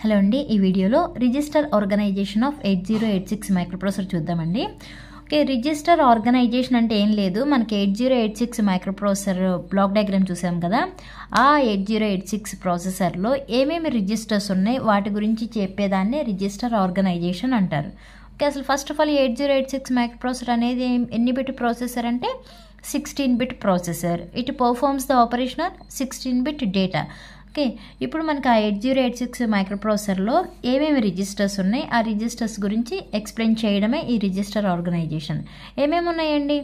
Hello అండి ఈ వీడియోలో register organisation of eight zero eight six microprocessor చూద్దామండి. ఓకే రిజిస్టర్ ఆర్గనైజేషన్ అంటే ఏం లేదు. మనకి eight zero eight six microprocessor block diagram చూసాం కదా. ఆ ఎయిట్ జీరో ఎయిట్ సిక్స్ ప్రాసెసర్లో ఏమేమి రిజిస్టర్స్ ఉన్నాయి? వాటి గురించి చెప్పేదాన్ని రిజిస్టర్ ఆర్గనైజేషన్ అంటారు. ఓకే అసలు first of all eight zero eight six microprocessor అనేది ఎన్ని బిట్ ప్రాసెసర్ అంటే? Sixteen bit processor. It performs the operation on sixteen bit data okay ఇప్పుడు మనకి ఆ ఎయిట్ జీరో ఎయిట్ సిక్స్ మైక్రోప్రాసెసర్లో ఏమేమి రిజిస్టర్స్ ఉన్నాయి? ఆ రిజిస్టర్స్ గురించి ఎక్స్ప్లెయిన్ చేయడమే ఈ రిజిస్టర్ ఆర్గనైజేషన్. ఏమేమి ఉన్నాయండి?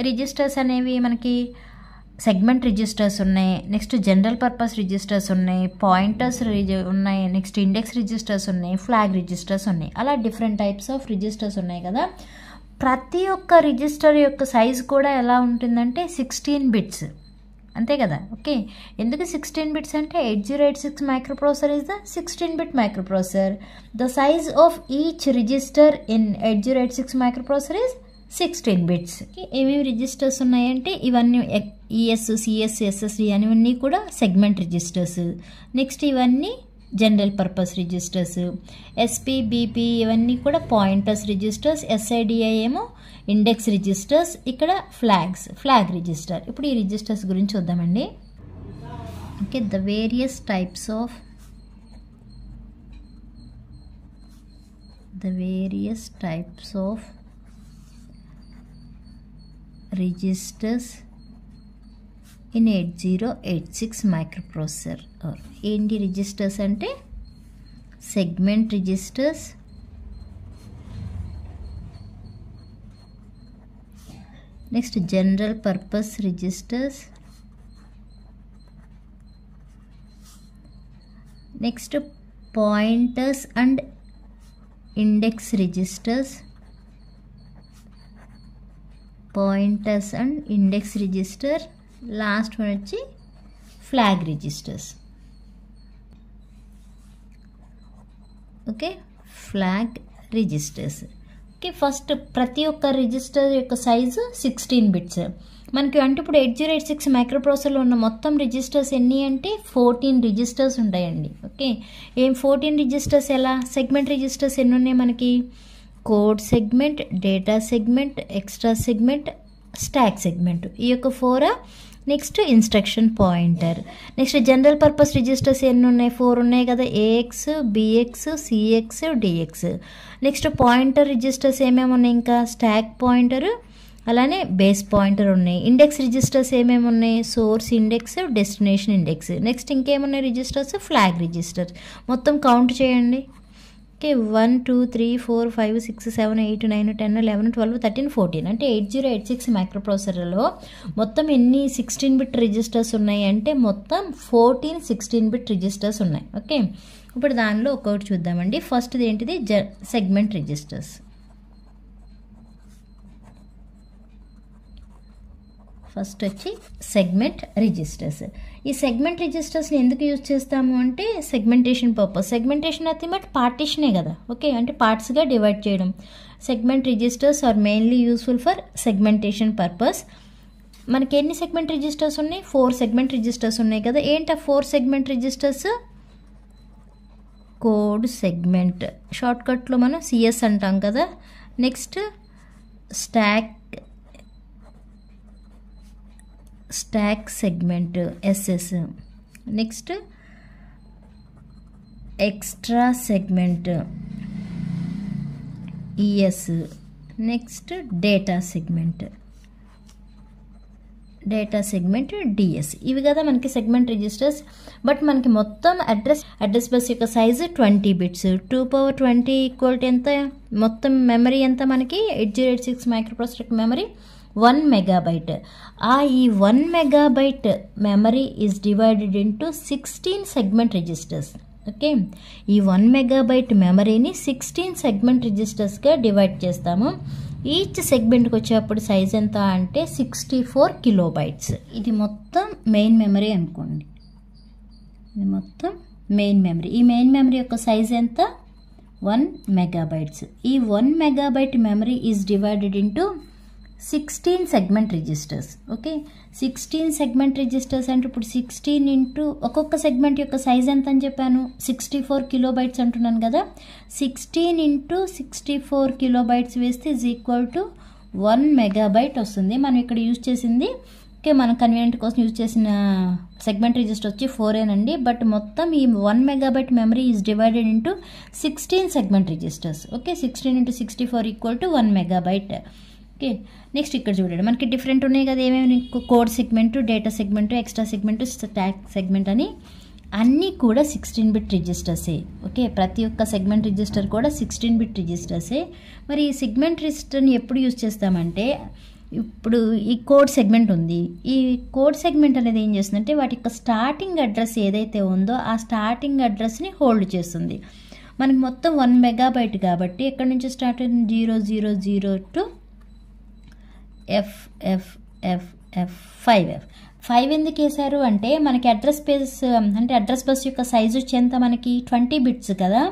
రిజిస్టర్స్ అనేవి మనకి సెగ్మెంట్ రిజిస్టర్స్ ఉన్నాయి నెక్స్ట్ జనరల్ పర్పస్ రిజిస్టర్స్ ఉన్నాయి పాయింటర్స్ ఉన్నాయి నెక్స్ట్ ఇండెక్స్ రిజిస్టర్స్ ఉన్నాయి ఫ్లాగ్ రిజిస్టర్స్ ఉన్నాయి. అలా డిఫరెంట్ టైప్స్ ఆఫ్ రిజిస్టర్స్ ఉన్నాయి కదా. ప్రతి ఒక్క రిజిస్టర్ యొక్క సైజ్ కూడా ఎలా ఉంటుందంటే సిక్స్టీన్ బిట్స్. అంతే కదా? ఓకే. ఎందుకు సిక్స్టీన్ బిట్స్ అంటే eight zero eight six microprocessor is the sixteen bit microprocessor the size of each register in eight zero eight six microprocessor is sixteen bits ఏమేమి registers ఉన్నాయంటే ఇవన్నీ ఈఎస్ సిఎస్ ఎస్ఎస్డి అనివన్నీ కూడా segment registers next ఇవన్నీ general purpose registers SP BP ఇవన్నీ కూడా pointers registers SI DI ఏమో index registers ఇక్కడ ఫ్లాగ్స్ ఫ్లాగ్ రిజిస్టర్ ఇప్పుడు ఈ రిజిస్టర్స్ గురించి చూద్దామండి. Okay the various types of the various types of registers in eight zero eight six microprocessor. ఏంటి రిజిస్టర్స్ అంటే? Segment registers. Next general purpose registers. Next pointers and index registers. Pointers and index register. Last one వచ్చి flag registers. Okay flag registers. Okay first ప్రతి ఒక్క register యొక్క size sixteen bits. మనకి అంటే ఇప్పుడు eight zero eight six మైక్రోప్రాసెసర్లో ఉన్న మొత్తం రిజిస్టర్స్ ఎన్ని అంటే ఫోర్టీన్ రిజిస్టర్స్ ఉంటాయండి. ఓకే ఏం ఫోర్టీన్ రిజిస్టర్స్ ఎలా? సెగ్మెంట్ రిజిస్టర్స్ ఎన్ని ఉన్నాయి మనకి? Code segment data segment extra segment stack segment. ఈ యొక్క ఫోరా next instruction pointer next general purpose registers ఎన్ని ఉన్నాయి ఫోర్ ఉన్నాయి కదా AX BX CX DX next pointer registers ఏమేమి ఉన్నాయి ఇంకా? స్టాక్ పాయింటర్ అలానే బేస్ పాయింటర్ ఉన్నాయి. ఇండెక్స్ రిజిస్టర్స్ ఏమేమి ఉన్నాయి? Source index destination index next ఇంకేమున్నాయి రిజిస్టర్స్ ఫ్లాగ్ రిజిస్టర్ మొత్తం కౌంట్ చేయండి. Okay one two three four five six seven eight nine ten eleven twelve thirteen fourteen అంటే ఎయిట్ జీరో ఎయిట్ సిక్స్ మైక్రోప్రాసెసర్లో మొత్తం ఎన్ని సిక్స్టీన్ బిట్ రిజిస్టర్స్ ఉన్నాయి అంటే మొత్తం ఫోర్టీన్ సిక్స్టీన్ బిట్ రిజిస్టర్స్ ఉన్నాయి. ఓకే? ఇప్పుడు దానిలో ఒక్కొక్కటి చూద్దామండి. ఫస్ట్ది ఏంటిది? జ సెగ్మెంట్ రిజిస్టర్స్. ఫస్ట్ వచ్చి సెగ్మెంట్ రిజిస్టర్స్ ఈ సెగ్మెంట్ రిజిస్టర్స్ని ఎందుకు యూజ్ చేస్తాము అంటే సెగ్మెంటేషన్ పర్పస్ సెగ్మెంటేషన్ అయితే బట్ పార్టీషనే కదా. ఓకే అంటే పార్ట్స్గా డివైడ్ చేయడం. Segment registers are mainly useful for segmentation purpose మనకి ఎన్ని సెగ్మెంట్ రిజిస్టర్స్ ఉన్నాయి? ఫోర్ సెగ్మెంట్ రిజిస్టర్స్ ఉన్నాయి కదా. ఏంటి ఆ four segment registers code segment షార్ట్కట్లో మనం సిఎస్ అంటాం కదా. Next stack stack segment SS next extra segment ES next data segment. Data segment DS ఇవి కదా మనకి సెగ్మెంట్ రిజిస్టర్స్. బట్ మనకి మొత్తం అడ్రస్ అడ్రస్ బస్ యొక్క size twenty bits. Two power twenty equal ఎంత మొత్తం మెమరీ ఎంత మనకి? Eight zero eight six microprocessor memory. One megabyte. ఆ ఈ one megabyte memory is divided into sixteen segment registers okay? ఈ వన్ మెగాబైట్ మెమరీని sixteen segment రిజిస్టర్స్గా డివైడ్ చేస్తాము. ఈచ్ సెగ్మెంట్కి వచ్చేప్పుడు సైజ్ ఎంత అంటే సిక్స్టీ ఫోర్ కిలోబైట్స్ ఇది మొత్తం మెయిన్ మెమరీ అనుకోండి. ఇది మొత్తం మెయిన్ మెమరీ ఈ మెయిన్ మెమరీ యొక్క సైజ్ ఎంత? వన్ మెగాబైట్స్ ఈ one megabyte memory is divided into sixteen segment registers okay sixteen segment registers అంటే ఇప్పుడు సిక్స్టీన్ ఇంటూ ఒక్కొక్క సెగ్మెంట్ యొక్క సైజ్ ఎంత అని చెప్పాను? సిక్స్టీ ఫోర్ కిలోబైట్స్ అంటున్నాను కదా. Sixteen into sixty four kilobytes వేస్తే is equal to one megabyte వస్తుంది. మనం ఇక్కడ యూజ్ చేసింది ఓకే మనం కన్వీనియంట్ కోసం యూజ్ చేసిన సెగ్మెంట్ రిజిస్టర్ వచ్చి ఫోర్ బట్ మొత్తం ఈ one megabyte memory is divided into sixteen segment registers okay sixteen into sixty four equal to one megabyte okay. Next ఇక్కడ చూడండి. మనకి డిఫరెంట్ ఉన్నాయి కదా ఏమేమి? Code segment data segment extra segment stack segment అని. అన్నీ కూడా సిక్స్టీన్ బిట్ రిజిస్టర్సే ఓకే? ప్రతి ఒక్క సెగ్మెంట్ రిజిస్టర్ కూడా సిక్స్టీన్ బిట్ రిజిస్టర్సే మరి ఈ సెగ్మెంట్ రిజిస్టర్ని ఎప్పుడు యూజ్ చేస్తామంటే ఇప్పుడు ఈ కోడ్ సెగ్మెంట్ ఉంది. ఈ కోడ్ సెగ్మెంట్ అనేది ఏం చేస్తుందంటే వాటి యొక్క స్టార్టింగ్ అడ్రస్ ఏదైతే ఉందో ఆ స్టార్టింగ్ అడ్రస్ని హోల్డ్ చేస్తుంది. మనకి మొత్తం వన్ మెగాబైట్ కాబట్టి ఎక్కడి నుంచి స్టార్ట్ అయింది zero zero zero to F F F F five F five ఎందుకు వేశారు అంటే మనకి అడ్రస్ స్పేస్ um, అంటే అడ్రస్ బస్ యొక్క సైజు వచ్చి ఎంత మనకి ట్వంటీ బిట్స్ కదా.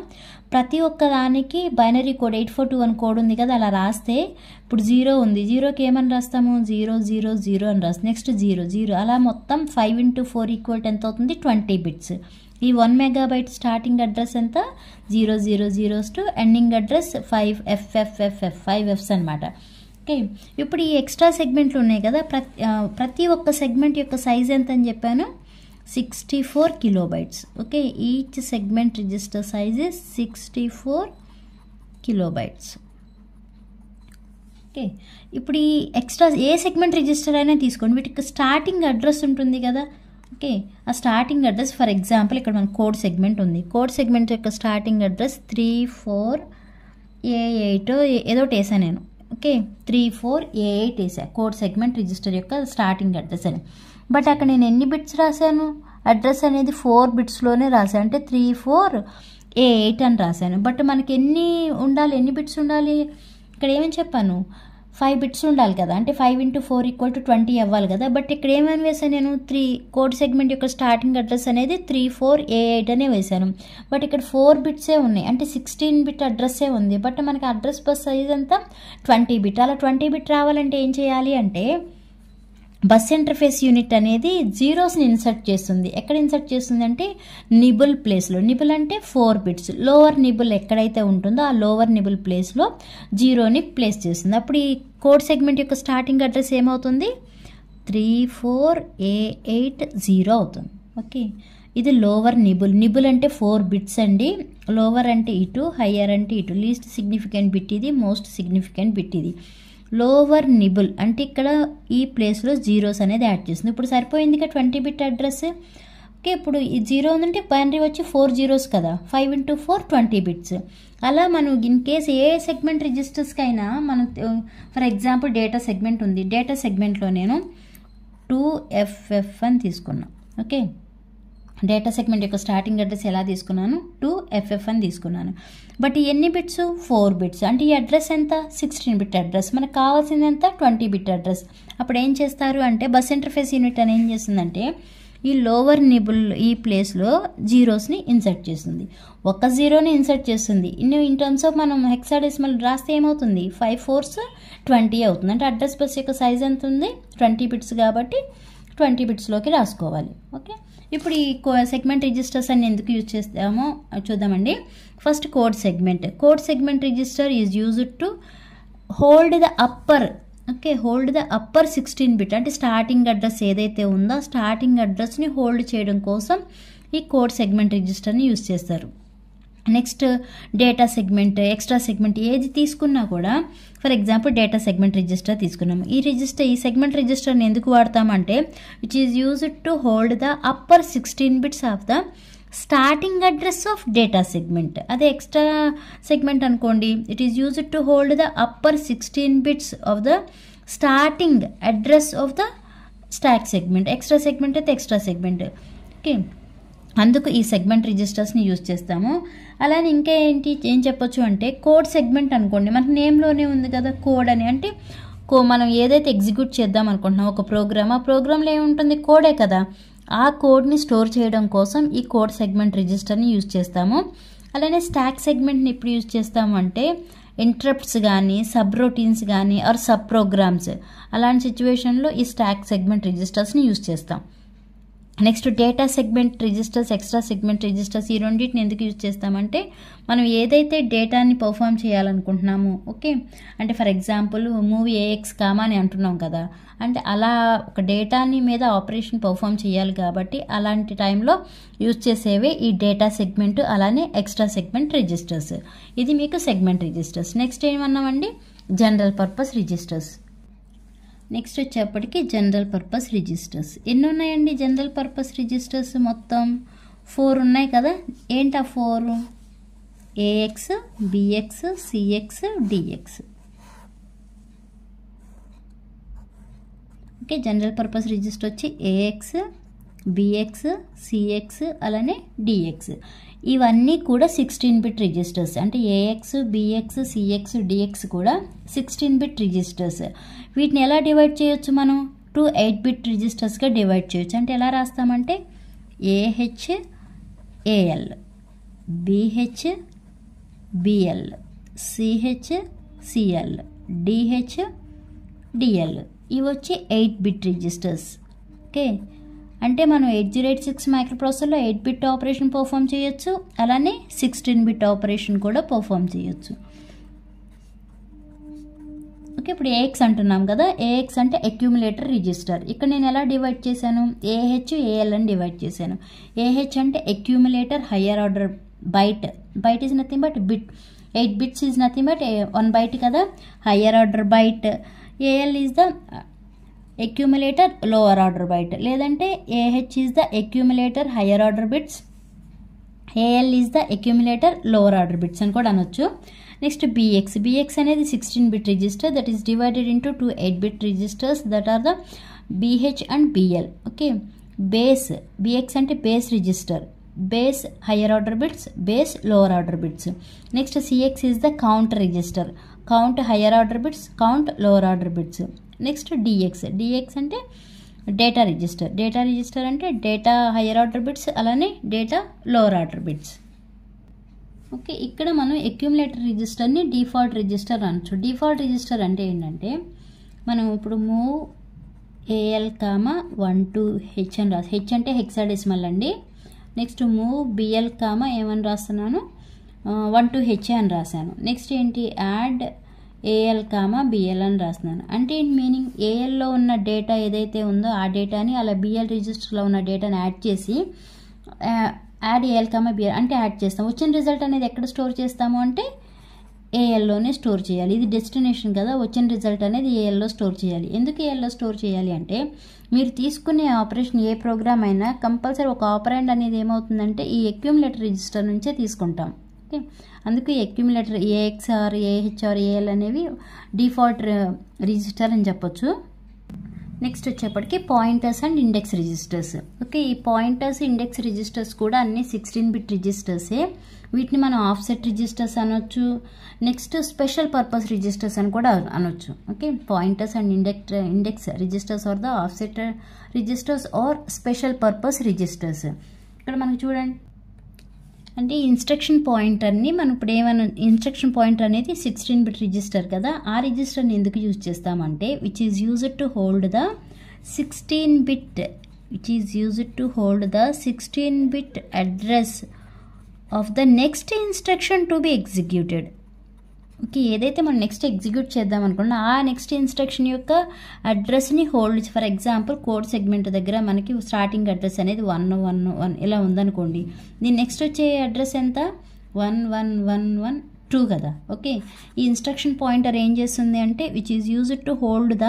ప్రతి ఒక్క దానికి binary code eight four two one code ఉంది కదా అలా రాస్తే ఇప్పుడు జీరో ఉంది. జీరోకి ఏమని రాస్తాము? జీరో జీరో జీరో అని రాస్తాం నెక్స్ట్ జీరో జీరో అలా మొత్తం ఫైవ్ ఇంటూ ఫోర్ ఈక్వల్ ఎంత అవుతుంది? ట్వంటీ బిట్స్ ఈ వన్ మెగాబైట్ స్టార్టింగ్ అడ్రస్ ఎంత? Zero zero zeros to ending address five F F F F five Fs అనమాట ఓకే. ఇప్పుడు ఈ ఎక్స్ట్రా సెగ్మెంట్లు ఉన్నాయి కదా ప్రతి ప్రతి ఒక్క సెగ్మెంట్ యొక్క సైజ్ ఎంత అని చెప్పాను? Sixty four kilobytes. Okay each segment register size sixty four kilobytes. Okay ఇప్పుడు ఈ ఎక్స్ట్రా ఏ సెగ్మెంట్ రిజిస్టర్ అయినా తీసుకోండి. వీటికి స్టార్టింగ్ అడ్రస్ ఉంటుంది కదా. ఓకే ఆ స్టార్టింగ్ అడ్రస్ ఫర్ ఎగ్జాంపుల్ ఇక్కడ మన కోడ్ సెగ్మెంట్ ఉంది. కోడ్ సెగ్మెంట్ యొక్క starting address three four A eight ఏదో ఒకటి వేసాను నేను. Okay three four A eight వేసా కోడ్ సెగ్మెంట్ రిజిస్టర్ యొక్క స్టార్టింగ్ అడ్రస్ అని. బట్ అక్కడ నేను ఎన్ని బిట్స్ రాశాను? అడ్రస్ అనేది ఫోర్ బిట్స్లోనే రాశాను అంటే త్రీ ఫోర్ ఏ ఎయిట్ అని రాశాను. బట్ మనకి ఎన్ని ఉండాలి? ఎన్ని బిట్స్ ఉండాలి? ఇక్కడ ఏమని చెప్పాను? ఫైవ్ బిట్స్ ఉండాలి కదా. అంటే five into four equal to twenty అవ్వాలి కదా. బట్ ఇక్కడ ఏమని వేసాను నేను? త్రీ కోడ్ సెగ్మెంట్ యొక్క స్టార్టింగ్ అడ్రస్ అనేది త్రీ ఫోర్ ఏ ఎయిట్ అనే వేశాను. బట్ ఇక్కడ ఫోర్ బిట్సే ఉన్నాయి. అంటే సిక్స్టీన్ బిట్ అడ్రస్సే ఉంది. బట్ మనకి అడ్రస్ బస్ సైజ్ అంతా ట్వంటీ బిట్ అలా ట్వంటీ బిట్ రావాలంటే ఏం చేయాలి అంటే బస్ ఇంటర్ఫేస్ యూనిట్ అనేది జీరోస్ని ఇన్సర్ట్ చేస్తుంది. ఎక్కడ ఇన్సర్ట్ చేస్తుంది అంటే నిబుల్ ప్లేస్లో నిబుల్ అంటే ఫోర్ బిట్స్ లోవర్ నిబుల్ ఎక్కడైతే ఉంటుందో ఆ లోవర్ నిబుల్ ప్లేస్లో జీరోని ప్లేస్ చేస్తుంది. అప్పుడు ఈ కోడ్ సెగ్మెంట్ యొక్క స్టార్టింగ్ అడ్రస్ ఏమవుతుంది? Three four A eight zero అవుతుంది. ఓకే. ఇది లోవర్ నిబుల్. నిబుల్ అంటే ఫోర్ బిట్స్ అండి. లోవర్ అంటే ఇటు హయ్యర్ అంటే ఇటు. లీస్ట్ సిగ్నిఫికెంట్ బిట్ ఇది మోస్ట్ సిగ్నిఫికెంట్ బిట్ ఇది. లోవర్ నిబుల్ అంటే ఇక్కడ ఈ ప్లేస్లో జీరోస్ అనేది యాడ్ చేస్తుంది. ఇప్పుడు సరిపోయింది ఇక ట్వంటీ బిట్ అడ్రస్? ఓకే ఇప్పుడు ఈ జీరో ఉందంటే బైనరీ వచ్చి ఫోర్ జీరోస్ కదా. Five into four twenty bits. అలా మనం ఇన్ కేస్ ఏ సెగ్మెంట్ రిజిస్టర్స్కి అయినా మనం ఫర్ ఎగ్జాంపుల్ డేటా సెగ్మెంట్ ఉంది. డేటా సెగ్మెంట్లో నేను టూ ఎఫ్ఎఫ్ అని తీసుకున్నాను ఓకే? డేటా సెగ్మెంట్ యొక్క స్టార్టింగ్ అడ్రస్ ఎలా తీసుకున్నాను? టూ ఎఫ్ఎఫ్ అని తీసుకున్నాను. బట్ ఎన్ని బిట్స్? Four bits. అంటే ఈ అడ్రస్ ఎంత? Sixteen bit address. మనకు కావాల్సింది ఎంత? Twenty bit address. అప్పుడు ఏం చేస్తారు అంటే బస్ ఇంటర్ఫేస్ యూనిట్ అని ఏం చేస్తుందంటే ఈ లోవర్ నిబుల్ ఈ ప్లేస్లో జీరోస్ని ఇన్సర్ట్ చేస్తుంది. ఒక జీరోని ఇన్సర్ట్ చేస్తుంది. ఇన్ ఇన్ టర్మ్స్ ఆఫ్ మనం హెక్సాడెసిమల్ రాస్తే ఏమవుతుంది? ఫైవ్ ఫోర్స్ ట్వంటీ అవుతుంది. అంటే అడ్రస్ బస్ యొక్క సైజ్ ఎంత ఉంది? ట్వంటీ బిట్స్ కాబట్టి ట్వంటీ బిట్స్లోకి రాసుకోవాలి. ఓకే ఇప్పుడు ఈ సెగ్మెంట్ రిజిస్టర్స్ అన్ని ఎందుకు యూజ్ చేస్తామో చూద్దామండి. First code segment code segment register is used to hold the upper okay hold the upper sixteen bit అంటే స్టార్టింగ్ అడ్రస్ ఏదైతే ఉందో స్టార్టింగ్ అడ్రస్ని హోల్డ్ చేయడం కోసం ఈ కోడ్ సెగ్మెంట్ రిజిస్టర్ని యూజ్ చేస్తారు. Next data segment extra segment ఏది తీసుకున్నా కూడా for example data segment register తీసుకున్నాము. ఈ రిజిస్టర్ ఈ సెగ్మెంట్ రిజిస్టర్ని ఎందుకు వాడతామంటే which is used to hold the upper sixteen bits of the starting address of data segment అదే ఎక్స్ట్రా సెగ్మెంట్ అనుకోండి. It is used to hold the upper sixteen bits of the starting address of the stack segment extra segment అయితే extra segment okay అందుకు ఈ segment రిజిస్టర్స్ని use చేస్తాము. అలానే ఇంకా ఏంటి ఏం చెప్పొచ్చు అంటే కోడ్ సెగ్మెంట్ అనుకోండి. మనకి నేమ్లోనే ఉంది కదా కోడ్ అని. అంటే కో మనం ఏదైతే ఎగ్జిక్యూట్ చేద్దాం అనుకుంటున్నాం ఒక ప్రోగ్రామ్ ఆ ప్రోగ్రాంలో ఏముంటుంది? కోడే కదా. ఆ కోడ్ని స్టోర్ చేయడం కోసం ఈ కోడ్ సెగ్మెంట్ రిజిస్టర్ని యూజ్ చేస్తాము. అలానే స్టాక్ సెగ్మెంట్ని ఎప్పుడు యూజ్ చేస్తాము అంటే ఇంటరప్ట్స్ కానీ సబ్ రొటీన్స్ కానీ ఆర్ సబ్ ప్రోగ్రామ్స్ అలాంటి సిచ్యువేషన్లో ఈ స్టాక్ సెగ్మెంట్ రిజిస్టర్స్ని యూజ్ చేస్తాం. Next data segment registers extra segment registers ఈ రెండింటిని ఎందుకు యూజ్ చేస్తామంటే మనం ఏదైతే డేటాని పర్ఫామ్ చేయాలనుకుంటున్నామో ఓకే? అంటే for example move AX comma అని అంటున్నాం కదా. అంటే అలా ఒక డేటాని మీద ఆపరేషన్ పర్ఫామ్ చేయాలి కాబట్టి అలాంటి టైంలో యూజ్ చేసేవే ఈ డేటా సెగ్మెంట్ అలానే ఎక్స్ట్రా సెగ్మెంట్ రిజిస్టర్స్. ఇది మీకు segment registers. Next ఏమన్నామండి? General purpose registers. Next వచ్చేప్పటికి జనరల్ పర్పస్ రిజిస్టర్స్ ఎన్ని ఉన్నాయండి జనరల్ పర్పస్ రిజిస్టర్స్ మొత్తం? ఫోర్ ఉన్నాయి కదా? ఏంటి ఆ four AX BX CX DX okay general purpose register వచ్చి ఏఎక్స్ బిఎక్స్ సిఎక్స్ అలానే డిఎక్స్ ఇవన్నీ కూడా సిక్స్టీన్ బిట్ రిజిస్టర్స్ అంటే ఏఎక్స్ బిఎక్స్ సిఎక్స్ డిఎక్స్ కూడా సిక్స్టీన్ బిట్ రిజిస్టర్స్ వీటిని ఎలా డివైడ్ చేయొచ్చు మనం? టూ ఎయిట్ బిట్ రిజిస్టర్స్గా డివైడ్ చేయొచ్చు. అంటే ఎలా రాస్తామంటే? AH AL BH BL CH CL DH DL ఇవి వచ్చి ఎయిట్ బిట్ రిజిస్టర్స్ ఓకే అంటే మనం ఎయిట్ జీరో ఎయిట్ సిక్స్ మైక్రోప్రాసెసర్లో ఎయిట్ బిట్ ఆపరేషన్ పర్ఫామ్ చేయొచ్చు. అలానే సిక్స్టీన్ బిట్ ఆపరేషన్ కూడా పర్ఫామ్ చేయొచ్చు. ఓకే ఇప్పుడు ఏఎక్స్ అంటున్నాం కదా. ఏఎక్స్ అంటే అక్యూములేటర్ రిజిస్టర్ ఇక్కడ నేను ఎలా డివైడ్ చేశాను? ఏహెచ్ ఏఎల్ అని డివైడ్ చేశాను. ఏహెచ్ అంటే accumulator higher order byte byte is nothing but bit eight bits is nothing but one byte కదా. Higher order byte AL is the accumulator lower order byte లేదంటే AH is the accumulator higher order bits AL is the accumulator lower order bits అని కూడా అనొచ్చు. Next BX BX అనేది sixteen bit register that is divided into two eight bit registers that are the BH and BL okay base BX అంటే base register base higher order bits base lower order bits next CX is the counter register count higher order bits count lower order bits next DX DX అంటే data register data register అంటే data higher order bits అలానే data lower order bits okay ఇక్కడ మనం accumulator రిజిస్టర్ని default register అనొచ్చు. Default register అంటే ఏంటంటే మనం ఇప్పుడు move AL comma one two H అని రాసి హెచ్ అంటే హెక్సాడెసిమల్ అండి. నెక్స్ట్ మూవ్ బిఎల్ కామా ఏమని రాస్తున్నాను. వన్ టు హెచ్ అని రాశాను. నెక్స్ట్ ఏంటి? యాడ్ ఏఎల్ కామా బిఎల్ అని రాస్తున్నాను. అంటే ఏంటి మీనింగ్? ఏఎల్లో ఉన్న డేటా ఏదైతే ఉందో ఆ డేటాని అలా బిఎల్ రిజిస్టర్లో ఉన్న డేటాని యాడ్ చేసి యాడ్ ఏఎల్ కామా బిఎల్ అంటే యాడ్ చేస్తాం వచ్చిన రిజల్ట్ అనేది ఎక్కడ స్టోర్ చేస్తాము అంటే ఏఎల్లోనే స్టోర్ చేయాలి. ఇది డెస్టినేషన్ కదా వచ్చిన రిజల్ట్ అనేది ఏఎల్లో స్టోర్ చేయాలి. ఎందుకు ఏఎల్లో స్టోర్ చేయాలి అంటే మీరు తీసుకునే ఆపరేషన్ ఏ ప్రోగ్రామ్ అయినా కంపల్సరీ ఒక ఆపరెండ్ అనేది ఏమవుతుందంటే ఈ అక్యూములేటర్ రిజిస్టర్ నుంచే తీసుకుంటాం. ఓకే. అందుకే accumulator AX or AH or AL అనేవి డిఫాల్ట్ రిజిస్టర్ అని చెప్పొచ్చు. నెక్స్ట్ వచ్చేప్పటికి pointers and index registers okay ఈ పాయింటర్స్ ఇండెక్స్ రిజిస్టర్స్ కూడా అన్ని సిక్స్టీన్ బిట్ రిజిస్టర్సే వీటిని మనం ఆఫ్సెట్ రిజిస్టర్స్ అనొచ్చు. నెక్స్ట్ స్పెషల్ పర్పస్ రిజిస్టర్స్ అని కూడా అనొచ్చు. Okay pointers and index index registers are the offset registers are special purpose registers ఇక్కడ మనకు చూడండి. అంటే ఇన్స్ట్రక్షన్ పాయింటర్ని మనం ఇప్పుడు ఏమైనా ఇన్స్ట్రక్షన్ పాయింటర్ అనేది సిక్స్టీన్ బిట్ రిజిస్టర్ కదా ఆ రిజిస్టర్ని ఎందుకు యూజ్ చేస్తామంటే which is used to hold the sixteen bit which is used to hold the sixteen bit address of the next instruction to be executed okay ఏదైతే మనం next execute చేద్దాం అనుకున్నా ఆ నెక్స్ట్ ఇన్స్ట్రక్షన్ యొక్క అడ్రస్ని hold for example code segment దగ్గర మనకి starting address అనేది one one one ఇలా ఉందనుకోండి. దీని నెక్స్ట్ వచ్చే అడ్రస్ ఎంత? One one one one two కదా. ఓకే ఈ ఇన్స్ట్రక్షన్ పాయింటర్ ఏం చేస్తుంది అంటే which is used to hold the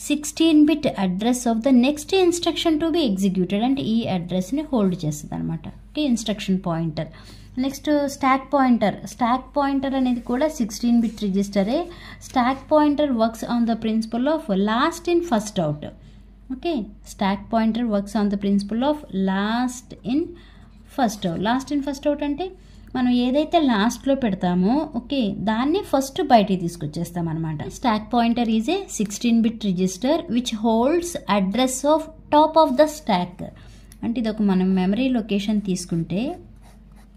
sixteen bit address of the next instruction to be executed అంటే ఈ అడ్రస్ని హోల్డ్ చేస్తుంది అనమాట okay instruction pointer next stack pointer stack pointer అనేది కూడా sixteen bit రిజిస్టరే stack pointer works on the principle of last in first out okay stack pointer works on the principle of last in first out last in first out అంటే? మనం ఏదైతే లాస్ట్లో పెడతామో okay దాన్ని first బయటికి తీసుకొచ్చేస్తాం అనమాట stack pointer is a sixteen bit register which holds address of top of the stack అంటే ఇది ఒక మనం మెమరీ లొకేషన్ తీసుకుంటే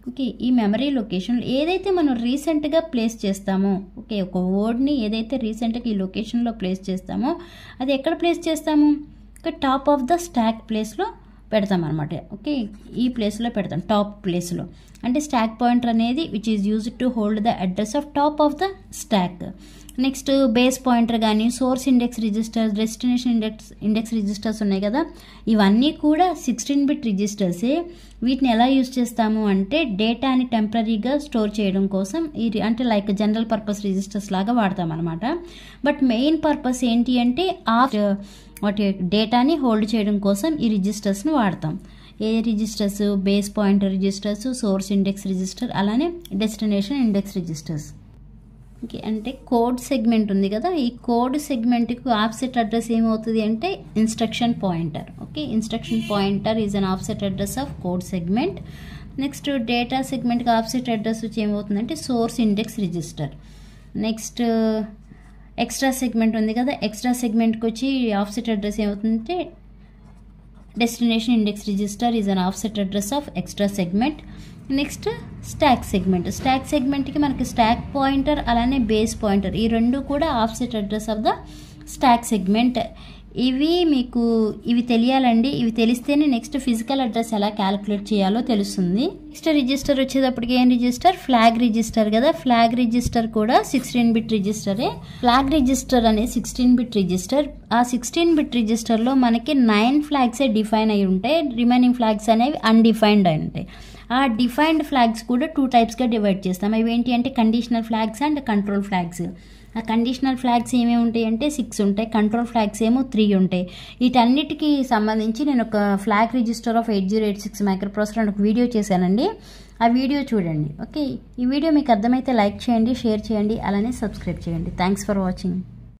ఓకే ఈ మెమరీ లొకేషన్ ఏదైతే మనం రీసెంట్గా ప్లేస్ చేస్తామో ఓకే ఒక వర్డ్ని ఏదైతే రీసెంట్గా ఈ లొకేషన్లో ప్లేస్ చేస్తామో అది ఎక్కడ ప్లేస్ చేస్తాము? ఒక టాప్ ఆఫ్ ద స్టాక్ ప్లేస్లో పెడతామన్నమాట. ఓకే? ఈ ప్లేస్లో పెడతాం టాప్ ప్లేస్లో. అంటే స్టాక్ పాయింటర్ అనేది which is used to hold the address of top of the stack next base pointer కానీ source index registers destination index index registers ఉన్నాయి కదా. ఇవన్నీ కూడా సిక్స్టీన్ బిట్ రిజిస్టర్సే. వీటిని ఎలా యూజ్ చేస్తాము అంటే డేటాని టెంపరీగా స్టోర్ చేయడం కోసం ఈ అంటే లైక్ జనరల్ పర్పస్ రిజిస్టర్స్ లాగా వాడతాం అనమాట బట్ మెయిన్ పర్పస్ ఏంటి అంటే ఆ వాటి డేటాని హోల్డ్ చేయడం కోసం ఈ రిజిస్టర్స్ని వాడతాం. ఏ registers? Base point registers source index register అలానే డెస్టినేషన్ ఇండెక్స్ రిజిస్టర్స్. అంటే కోడ్ సెగ్మెంట్ ఉంది కదా ఈ కోడ్ సెగ్మెంట్కి ఆఫ్సెట్ అడ్రస్ ఏమవుతుంది అంటే instruction pointer okay instruction pointer is an offset address of code segment next data సెగ్మెంట్కి offset address వచ్చి ఏమవుతుందంటే source index register next extra segment ఉంది కదా ఎక్స్ట్రా సెగ్మెంట్కి వచ్చి ఆఫ్సెట్ అడ్రస్ ఏమవుతుందంటే destination index register is an offset address of extra segment next stack segment stack సెగ్మెంట్కి మనకి stack pointer అలానే base pointer ఈ రెండు కూడా offset address of the stack segment ఇవి మీకు ఇవి తెలియాలండి. ఇవి తెలిస్తేనే నెక్స్ట్ ఫిజికల్ అడ్రస్ ఎలా క్యాలిక్యులేట్ చేయాలో తెలుస్తుంది. నెక్స్ట్ రిజిస్టర్ వచ్చేటప్పటికి ఏం రిజిస్టర్ ఫ్లాగ్ రిజిస్టర్ కదా. ఫ్లాగ్ రిజిస్టర్ కూడా సిక్స్టీన్ బిట్ రిజిస్టరే ఫ్లాగ్ రిజిస్టర్ అనే సిక్స్టీన్ బిట్ రిజిస్టర్ ఆ సిక్స్టీన్ బిట్ రిజిస్టర్లో మనకి నైన్ ఫ్లాగ్సే డిఫైన్ అయి ఉంటాయి. రిమైనింగ్ ఫ్లాగ్స్ అనేవి అన్డిఫైన్డ్ అయి ఉంటాయి. ఆ డిఫైన్డ్ ఫ్లాగ్స్ కూడా టూ టైప్స్గా డివైడ్ చేస్తాం. అవి ఏంటి అంటే conditional flags and control flags. ఆ కండిషనల్ ఫ్లాగ్స్ ఏమేమి ఉంటాయి అంటే సిక్స్ ఉంటాయి. కంట్రోల్ ఫ్లాగ్స్ ఏమో త్రీ ఉంటాయి. వీటన్నిటికి సంబంధించి నేను ఒక flag register of eight zero eight six microprocessor అని ఒక వీడియో చేశానండి. ఆ వీడియో చూడండి. ఓకే? ఈ వీడియో మీకు అర్థమైతే లైక్ చేయండి షేర్ చేయండి అలానే సబ్స్క్రైబ్ చేయండి. Thanks for watching.